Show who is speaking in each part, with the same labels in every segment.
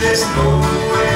Speaker 1: there's no way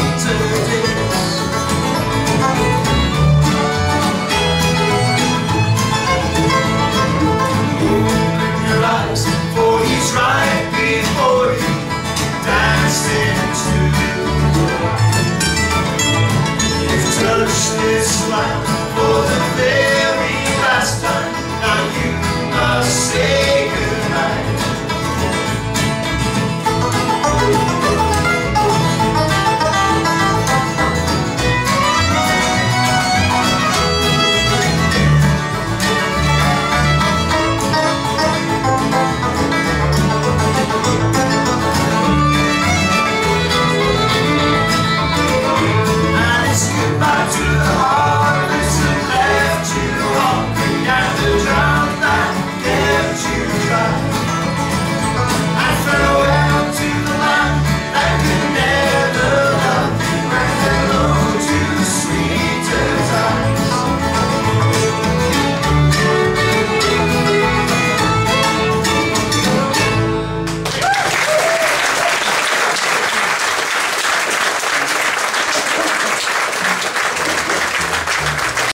Speaker 1: você.